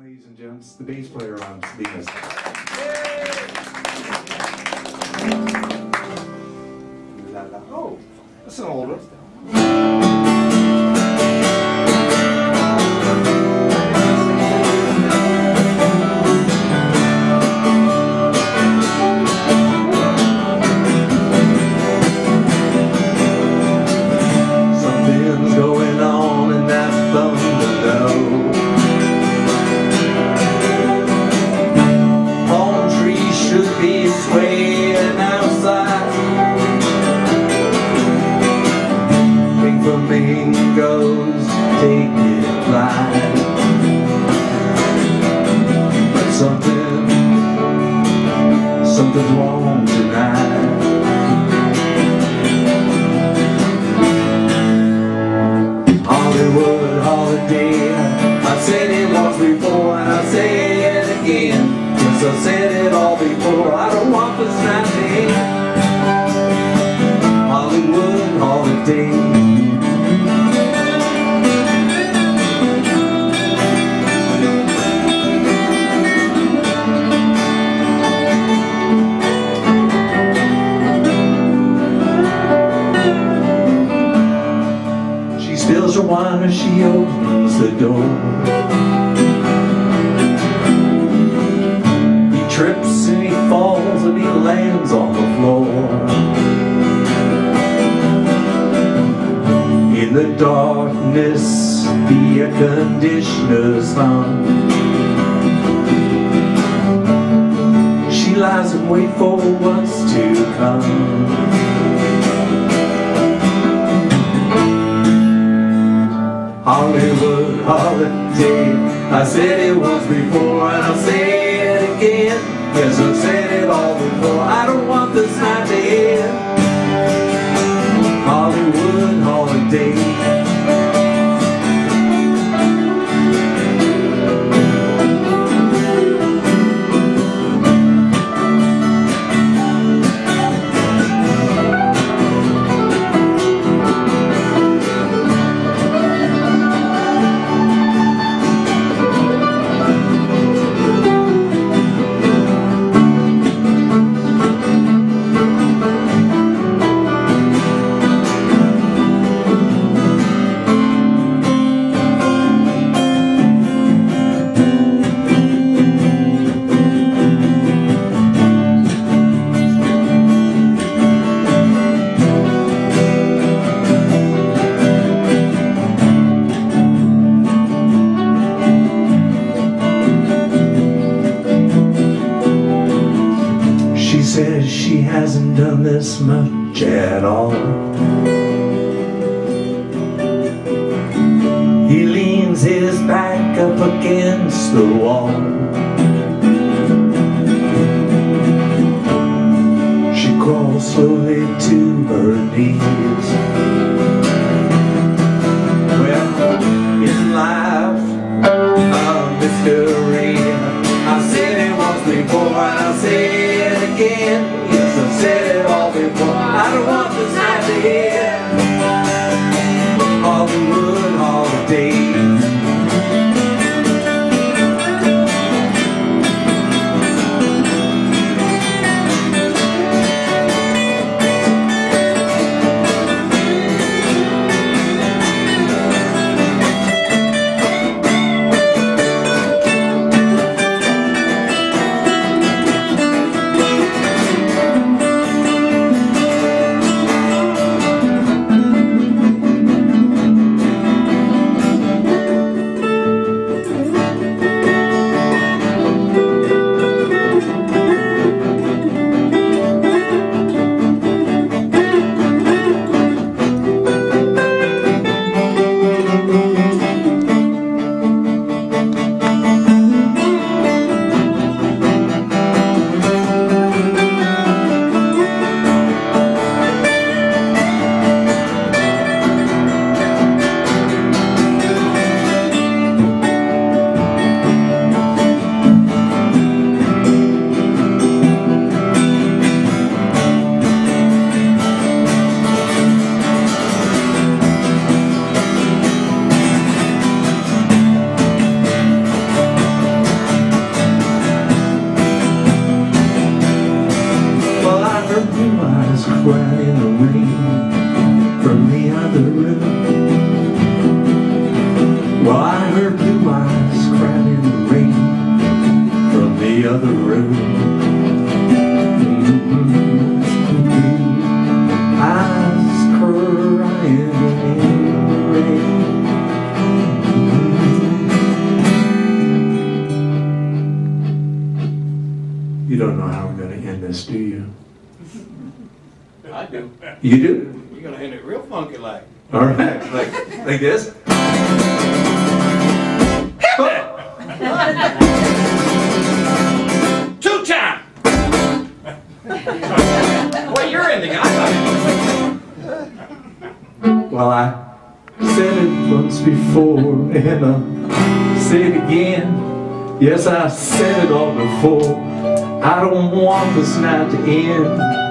ladies and gents, the bass player on Venus. Oh, that's an old one. Something's wrong the door. He trips and he falls and he lands on the floor. In the darkness, the air conditioner's on. She lies and waits for what's to come. Holiday. I said it once before and I'll say it again. Yes, I've said it all before. I don't want this night to end. Hollywood holiday. Says she hasn't done this much at all. He leans his back up against the wall. She crawls slowly to her knees. Holiday. cry in the rain from the other room. Well, I heard blue eyes cry in the rain from the other room. Blue eyes crying in the rain. You don't know how we're going to end this, do you? I do. You do? You're gonna end it real funky like. All right, like, like this? Two time! Well, you're ending it. I thought Well, I said it once before and I'll say it again. Yes, I said it all before. I don't want this night to end.